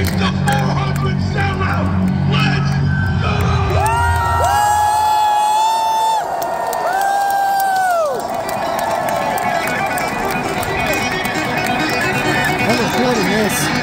It's the 400 sellout. Let's go! What a building is.